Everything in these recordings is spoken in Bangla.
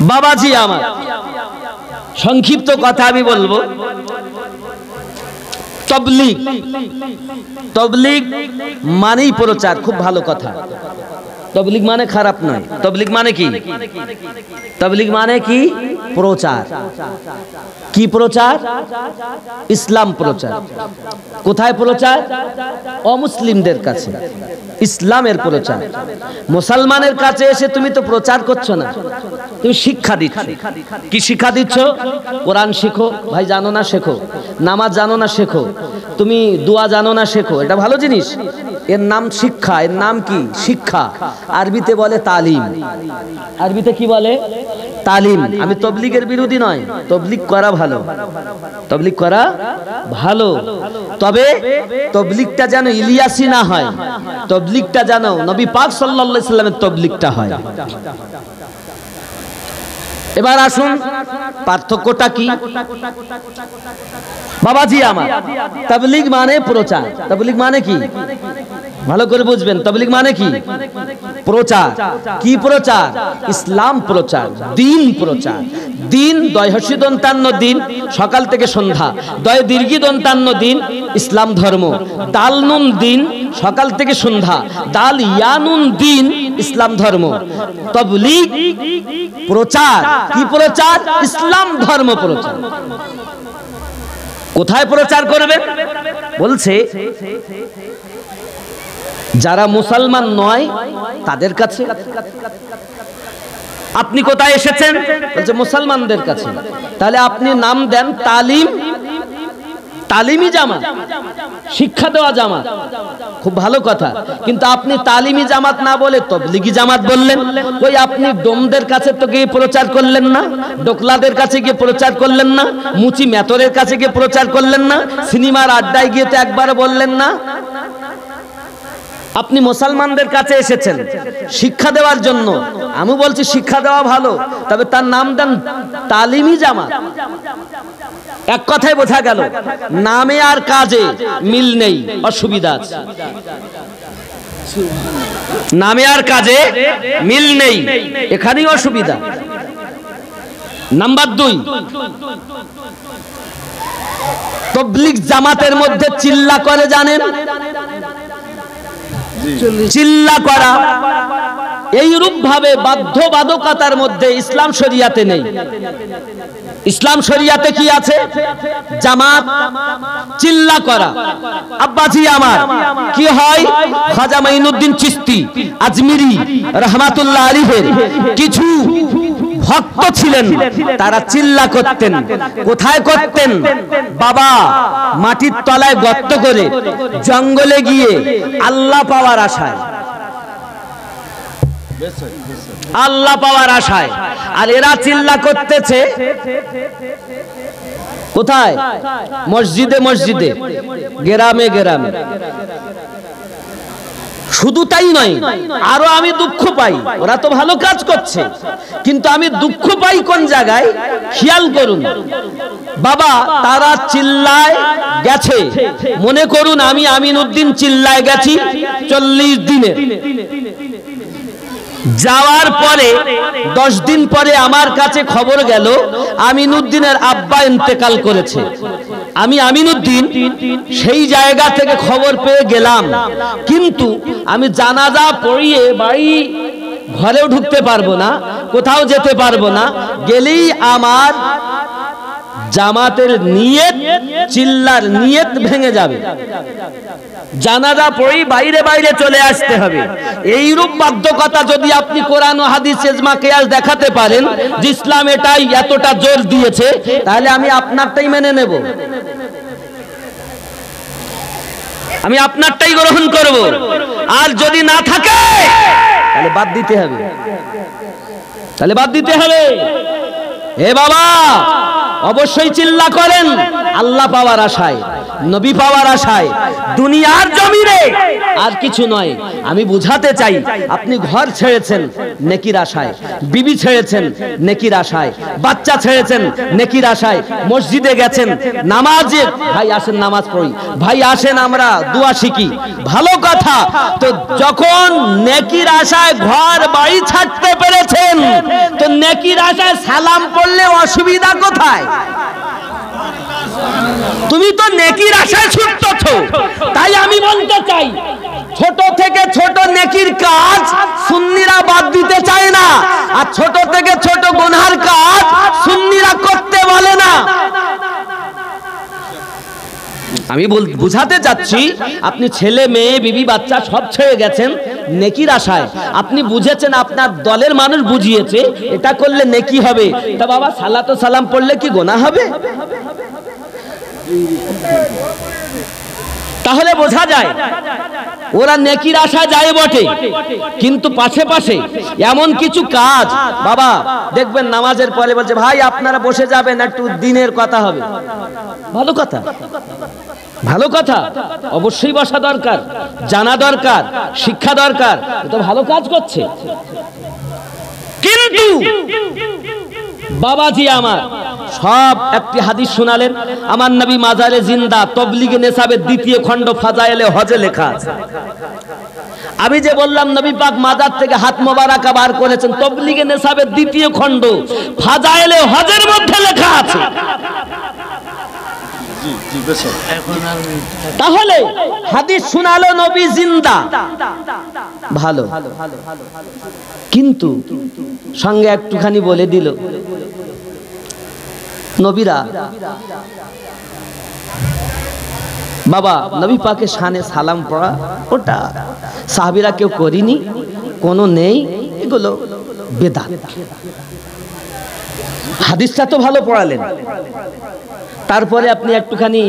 বাবাজি আমার। সংক্ষিপ্ত কথা আমি বলব। তবলিগ। তবলিগ মানেই প্রচার খুব ভালো কথা। তবলিগ মানে খারাপ নয়। তবলিগ মানে কি? তবলিগ মানে কি? প্রচার। কি প্রচার? ইসলাম প্রচার। কোথায় প্রচার? অমুসলিমদের কাছে। ইসলামের প্রচার। মুসলমানের কাছে এসে তুমি তো প্রচার করছ না। তুমি শিক্ষা দিচ্ছ। কি শিক্ষা দিচ্ছ? কোরআন শেখো। ভাই, জানো না শেখো। নামাজ জানো না শেখো। তুমি দোয়া জানো না শেখো। এটা ভালো জিনিস। এর নাম শিক্ষা, এর নাম কি? শিক্ষা। আরবিতে বলে তালিম। আরবিতে কি বলে? তালিম। আমি তবলিগের বিরোধী নয়। তবলিগ করা ভালো। তবলিগ করা ভালো। তবে তবলিগটা যেন ইলিয়াসি না হয়। তবলিগটা যেন নবী পাক সাল্লাল্লাহু সাল্লামের তবলিগটা হয়। এবার আসুন, পার্থক্যটা কি? বাবাজি আমার। তবলিগ মানে প্রচার। তবলিগ মানে কি? ভালো করে বুঝবেন, তবলিগ মানে কি? প্রচার। কি প্রচার? ইসলাম প্রচার, দিন প্রচার। দিন দয় হসি দন্তান্ন দিন, সকাল থেকে সন্ধ্যা। দয় দীর্ঘি দন্তান্ন দিন, ইসলাম ধর্ম। দাল নুন দিন, সকাল থেকে সন্ধ্যা। দাল ইয়ানুন দিন, ইসলাম ধর্ম। তবলিগ প্রচার। কি প্রচার? ইসলাম ধর্ম প্রচার। কোথায় প্রচার করবে? বলছে যারা মুসলমান নয়, তাদের কাছে। আপনি কোথায় এসেছেন? বলছে, মুসলমানদের কাছে। তাহলে আপনি নাম দেন তালিম, তালিমি জামাত। শিক্ষা দেওয়া জামাত। খুব ভালো কথা। কিন্তু আপনি তালিমি জামাত না বলে তবলিগি জামাত বললেন? ওই আপনি ডোমদের কাছে তো গিয়ে প্রচার করলেন না? ডোকলাদের কাছে গিয়ে প্রচার করলেন না? মুচি মেতরের কাছে গিয়ে প্রচার করলেন না? সিনেমার আড্ডায় গিয়ে তো একবার বললেন না? আপনি মুসলমানদের কাছে এসেছেন। শিক্ষা দেওয়ার জন্য। আমি বলছি শিক্ষা দেওয়া ভালো। তবে তার নাম দেন তালিমি জামাত। এক কথায় বোঝা গেল, নামে আর কাজে মিল নেই, অসুবিধা আছে। নামে আর কাজে মিল নেই, এখানেই অসুবিধা। নাম্বার দুই তবলিক জামাতের মধ্যে চিল্লা করে জানেন? চিল্লা করা। এইরূপ ভাবে বাধ্যবাধকতার মধ্যে ইসলাম শরিয়াতে নেই। ইসলাম শরিয়াতে কি আছে? জামাত। চিল্লা করা। আব্বাজি আমার, কি হয়? খাজা মাইনুদ্দিন চিস্তি, আজমিরি, রহমাতুল্লাহ আলিফের কিছু ভক্ত ছিলেন, তারা চিল্লা করতেন। কোথায় করতেন? বাবা, মাটির তলায় গর্ত করে জঙ্গলে গিয়ে আল্লাহ পাওয়ার আশায়। আল্লাহ পাওয়ার আশায়। আর এরা চিল্লা করতেছে। কোথায়? মসজিদে মসজিদে। গ্রামে গ্রামে। শুধু তাই নয়, আরও আমি দুঃখ পাই। ওরা তো ভালো কাজ করছে। কিন্তু আমি দুঃখ পাই কোন জায়গায়? খেয়াল করুন। বাবা, তারা চিল্লায় গেছে। মনে করুন, আমি আমিন উদ্দিন চিল্লায় গেছি চল্লিশ দিনে। যাওয়ার পরে, দশ দিন পরে আমার কাছে খবর গেল, আমিনুদ্দিনের আব্বা ইন্তেকাল করেছে। আমি আমিনুদ্দিন, সেই জায়গা থেকে খবর পেয়ে গেলাম। কিন্তু আমি জানাজা পড়িয়ে বাড়ি ঘরেও ঢুকতে পারব না, কোথাও যেতে পারব না। গেলেই আমার জামাতের নিয়ত চিল্লার নিয়ত ভেঙে যাবে। জানাজা পড়েই বাইরে বাইরে চলে আসতে হবে। এইরূপ বাধ্যকতা যদি আপনি কোরআন ও হাদিস এজমা কেয়াস দেখাতে পারেন, যে ইসলাম এটাই এতটা জোর দিয়েছে, তাহলে আমি আপনারটাই মেনে নেব। আমি আপনারটাই গ্রহণ করব। আর যদি না থাকে, তাহলে বাদ দিতে হবে। তাহলে বাদ দিতে হবে। হে বাবা অবশ্যই চিল্লা করেন। আল্লাহ পাওয়ার আশায়। নবী পাওয়ার আশায়। দুনিয়ার জমিনে আর কিছু নয়। আমি বুঝাতে চাই, আপনি ঘর ছেড়েছেন নেকির আশায়, বিবি ছেড়েছেন নেকির আশায়, বাচ্চা ছেড়েছেন নেকির আশায়, মসজিদে গেছেন, নামাজে ভাই, আসেন নামাজ পড়ি। ভাই, আসেন আমরা দোয়া শিখি। ভালো কথা, তো যখন নেকির আশায় ঘর বাড়ি ছাড়তে পেরেছেন, তো নেকির আশায় সালাম পড়লে অসুবিধা কোথায়? তুমি তো নেকির আশায় ছুটতেছ তাই আমি বলতে চাই, ছোট থেকে ছোট নেকির কাজ সুন্নিরা বাদ দিতে চায় না, আর ছোট থেকে ছোট গুনহার কাজ সুন্নিরা করতে বলে না। আমি বুঝাতে চাচ্ছি, আপনি ছেলে, মেয়ে, বিবি, বাচ্চা সব ছেড়ে গেছেন নেকির আশায়। আপনি বুঝেছেন আপনার দলের মানুষ বুঝিয়েছে, এটা করলে নেকি হবে। তা বাবা, সালাতো সালাম পড়লে কি গোনা হবে? তাহলে বোঝা যায়, ওরা নেকির আশা যায় বটে। কিন্তু পাশে পাশে এমন কিছু কাজ, বাবা, দেখবেন নামাজের পরে বলছে, ভাই, আপনারা বসে যাবেন, একটু দিনের কথা হবে। ভালো কথা। ভালো কথা। অবশ্যই বসা দরকার, জানা দরকার, শিক্ষা দরকার তো ভালো কাজ করছে। কিন্তু বাবাজি আমার সব একটি হাদিস শোনালেন। আমার নবী মাজারে জিন্দা তবলিগে নেসাবের দ্বিতীয় খণ্ড ফাজাইলে হজে লেখা আছে। আমি যে বললাম নবী পাক মাজার থেকে হাত মোবারকা বার করেছেন তবলিগে নেসাবের দ্বিতীয় খণ্ড ফাজাইলে হজের মধ্যে লেখা আছে। তাহলে হাদিস শোনালো নবী জিন্দা। ভালো। কিন্তু সঙ্গে একটুখানি বলে দিল। নবীরা। বাবা, নবী পাকে শানে সালাম পড়া ওটা। সাহাবিরা কেউ করিনি, কোনো নেই, এগুলো বেদাত। হাদিসটা তো ভালো পড়ালেন। তারপরে আপনি একটুখানি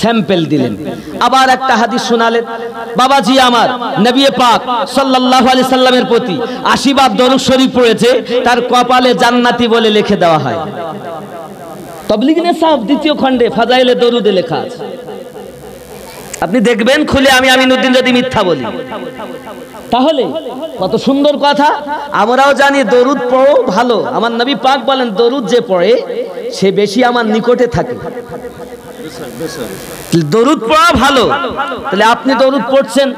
স্যাম্পেল দিলেন। আবার একটা হাদিস শোনালেন, বাবাজি আমার, নবী পাক সাল্লাল্লাহু আলাইহি সাল্লামের প্রতি আশীর্বাদ দরুদ শরীফ পড়েছে, তার কপালে জান্নাতি বলে লিখে দেওয়া হয়। তবলিগ নেসাব দ্বিতীয় খণ্ডে ফাজাইলে দরুদে লেখা আছে। আপনি দেখবেন খুলে আমি আমিনুদ্দিন যদি মিথ্যা বলি। তাহলে কত সুন্দর কথা। আমরাও জানি দরুদ পড়ো ভালো। আমার নবী পাক বলেন, দরুদ যে পড়ে, সে বেশি আমার নিকটে থাকে। দরুদ পড়া ভালো। তাহলে আপনি দরুদ পড়ছেন,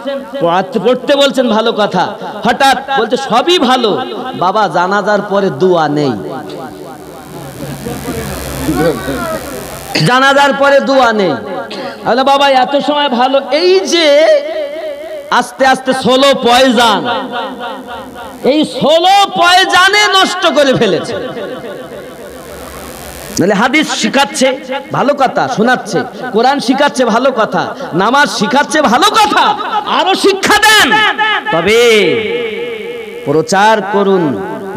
পড়াতে পড়তে বলছেন ভালো কথা। হঠাৎ বলতে সবই ভালো। বাবা, জানাজার পরে দোয়া নেই। জানাজার পরে দোয়া নেই। তাহলে বাবা, এত সময় ভালো, এই যে আস্তে আস্তে ষোলো পয়জান, এই ষোলো পয়জানে নষ্ট করে ফেলেছে। হাদিস শিখাচ্ছে, ভালো কথা শোনাচ্ছে, কোরআন শিখাচ্ছে, ভালো কথা, নামাজ শিখাচ্ছে, ভালো কথা, আরও শিক্ষা দেন। তবে প্রচার করুন।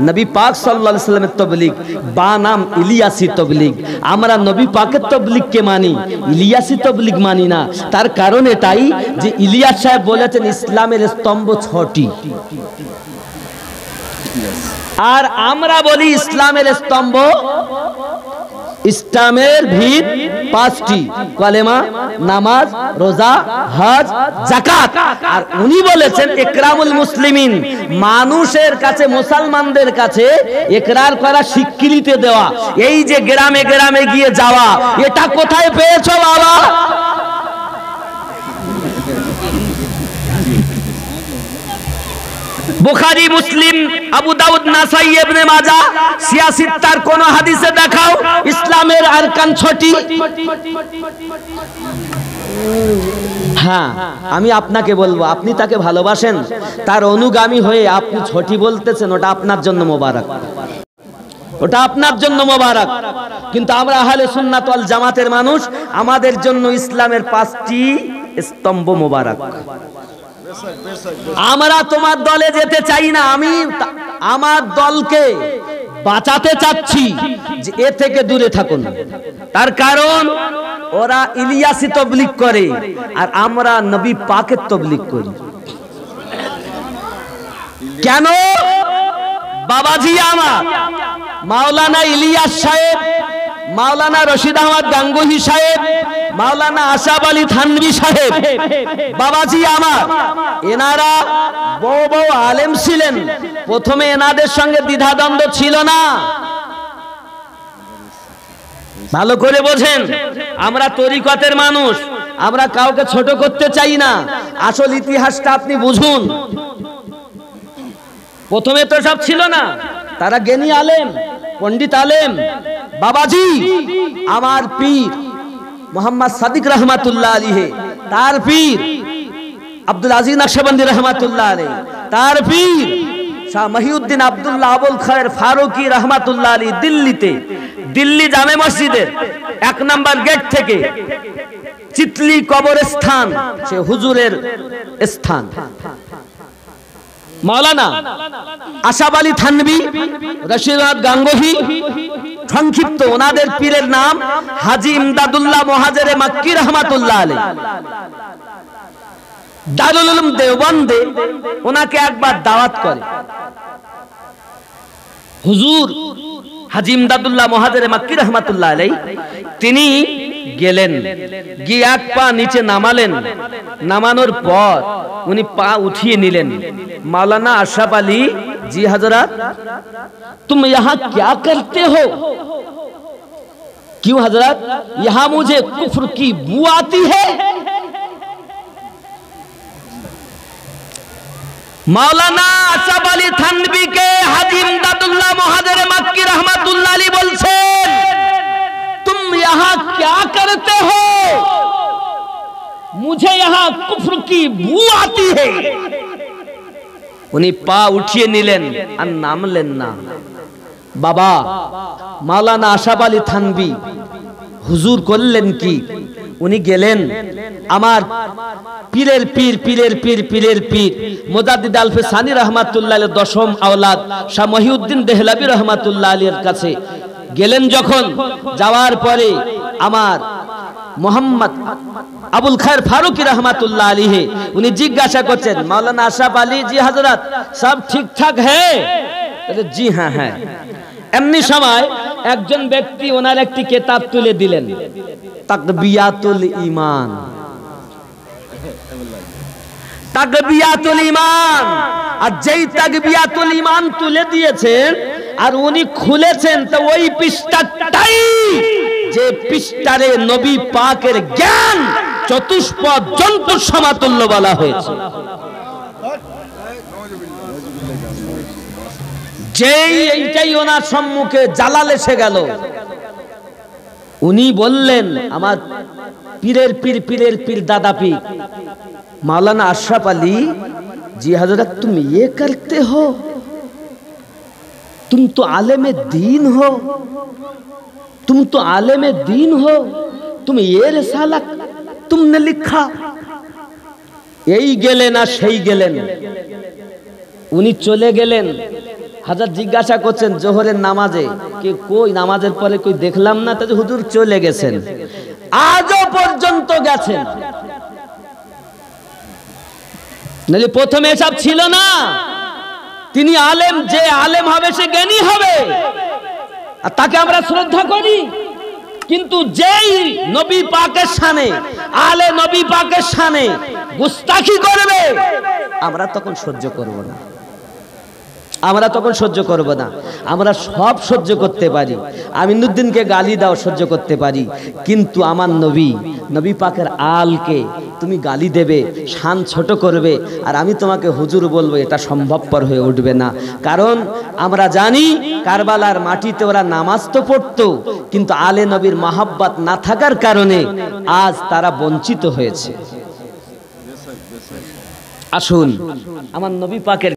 নবী পাক সাল্লা সাল্লামের তবলিগ, বা নাম ইলিয়াসি তবলিগ। আমরা নবী পাকের তবলিগকে মানি ইলিয়াসি তবলিগ মানি না। তার কারণ এটাই যে ইলিয়াস সাহেব বলেছেন, ইসলামের স্তম্ভ ছটি। আর আমরা বলি ইসলামের স্তম্ভ ইসলামের ভিত পাঁচটি। কলেমা, নামাজ, রোজা, হজ জাকাত আর উনি বলেছেন, একরামুল মুসলিমিন, মানুষের কাছে, মুসলমানদের কাছে একরার করা স্বীকৃতি দেওয়া। এই যে গ্রামে গ্রামে গিয়ে যাওয়া, এটা কোথায় পেয়েছ বাবা? বুখারী, মুসলিম, আবু দাউদ, নাসাই ইবনে মাজা, সিয়াসিত্তার কোন হাদিসে দেখাও, ইসলামের আরকান ছটি। হ্যাঁ আমি আপনাকে বলব, আপনি তাকে ভালোবাসেন, তার অনুগামী হয়ে আপনি ছটি বলতেছেন, ওটা আপনার জন্য মোবারক। ওটা আপনার জন্য মোবারক। কিন্তু আমরা আহলে সুন্নাত জামাতের মানুষ, আমাদের জন্য ইসলামের পাঁচটি স্তম্ভ মোবারক। আমরা তোমার দলে যেতে চাই না, আমি আমার দলকে বাঁচাতে চাচ্ছি যে এ থেকে দূরে থাকুন। তার কারণ, ওরা ইলিয়াসি তবলিক করে আর আমরা নবী পাকের তবলিক করি। কেন? বাবাজি আমার, মাওলানা ইলিয়াস সাহেব মাওলানা রশিদ আহমদ গাঙ্গুহি সাহেব, মাওলানা আশাব আলী থানবি সাহেব, বাবাজি আমার, এনারা বড় বড় আলেম ছিলেন। প্রথমে এনাদের সঙ্গে দ্বিধাদ্বন্দ্ব ছিল না। ভালো করে বোঝেন, আমরা তরিকতের মানুষ, আমরা কাউকে ছোট করতে চাই না। আসল ইতিহাসটা আপনি বুঝুন। প্রথমে তো সব ছিল না, তারা জ্ঞানী আলেম। পণ্ডিত আলেম, বাবাজি, আমার পীর মোহাম্মদ সাদিক রহমাতুল্লাহ আলীহে, তার পীর আব্দুল আজিজ নকশবন্দি রহমাতুল্লাহ আলী তার পীর শাহ মহিউদ্দিন আব্দুল্লাহ আবুল খায়ের ফারুকি রহমাতুল্লাহ আলী দিল্লিতে, দিল্লি জামে মসজিদের এক নাম্বার গেট থেকে চিতলি কবরস্থান, সে হুজুরের স্থান। মাওলানা আশাব আলী থানবি রশিদনাথ গাঙ্গোহী, সংক্ষিপ্ত ওনাদের পীরের নাম হাজি ইমদাদুল্লাহ মহাজেরে মাক্কি রহমাতুল্লাহ আলী দারুল উলুম দেওবন্দে ওনাকে একবার দাওয়াত করে। হুজুর হাজি ইমদাদুল্লাহ মহাজেরে মাক্কি রহমাতুল্লাহ আলাই তিনি গেলেন গিয়ে এক পা নিচে নামালেন নামানোর পর উনি পা উঠিয়ে নিলেন মাওলানা আশরাফ আলী জি হজরত तुम यहाँ क्या करते हो क्यों हजरत यहाँ मुझे कुफ्र की बू आती है মাওলানা আসাব আলী থানবিকে হাজি ইমদাদুল্লাহ মহাদের মাক্কি রহমাতুল্লাহ আলী বলছেন तुम यहाँ क्या करते हो मुझे यहाँ कुफ्र की बू आती है উনি পা উঠিয়ে নিলেন আর নামলেন না বাবা মাওলানা আশাব আলী থানবি হুজুর করলেন কি উনি গেলেন আমার পীরের পীর পীরের পীর পীরের পীর মোজাদ্দিদ আলফে সানি রহমাতুল্লাহ আলীর দশম আওলাদ শাহ মহিউদ্দিন দেহলাবি রহমাতুল্লাহ আলীর কাছে গেলেন যখন, যাওয়ার পরে আমার মোহাম্মদ আবুল খায়ের ফারুকি রহমাতুল্লাহ আলীহে উনি জিজ্ঞাসা করছেন, মাওলানা আশরাফ আলী, জি হজরত, সব ঠিকঠাক হ্যাঁ জি হ্যাঁ হ্যাঁ। এমনি সময় একজন ব্যক্তি ওনার একটি কেতাব তুলে দিলেন, তাকবিয়াতুল ইমান তাকবিয়াতুল ইমান আর যেই তাকবিয়াতুল ইমান তুলে দিয়েছেন আর উনি খুলেছেন তো ওই পৃষ্ঠাটাই। যে পৃষ্ঠারে নবী পাকের জ্ঞান চতুষ্পদ জন্তু সমাতুল্য বলা হয়েছে। যেই এইটাই ওনার সম্মুখে জালাল এসে গেল। উনি বললেন, আমার পীরের পীর পীরের পীর, দাদা পীর, মাওলানা আশরাফ আলী, জি হাজার তুমি ইয়ে করতে হো? तुम तो आलम दीन हो तुम तो आलम दीन हो तुम ये रिसाला तुमने लिखा এই গেলেন আর সেই গেলেন উনি চলে গেলেন হাজার জিজ্ঞাসা করছেন জোহরের নামাজে কে কই নামাজের পরে কই দেখলাম না তাতে হুজুর চলে গেছেন আজও পর্যন্ত গেছেন নাহলে প্রথমে এসব ছিল না তিনি আলেম, যে আলেম হবে সে জ্ঞানী হবে। আর তাকে আমরা শ্রদ্ধা করি। কিন্তু যেই নবী পাকের সানে আলে নবী পাকের সানে গুস্তাখি করবে, আমরা তখন সহ্য করব না। আমরা তখন সহ্য করব না। আমরা সব সহ্য করতে পারি। আমিনুদ্দিনকে গালি দাও, সহ্য করতে পারি। কিন্তু আমার নবী নবী পাকের আলকে তুমি গালি দেবে, শান ছোট করবে, আর আমি তোমাকে হুজুর বলব, এটা সম্ভবপর হয়ে উঠবে না। কারণ আমরা জানি কারবালার মাটিতে ওরা নামাজ তো পড়তো, কিন্তু আলে নবীর মাহাব্বাত না থাকার কারণে আজ তারা বঞ্চিত হয়েছে। আসুন, আমার নবী পাকের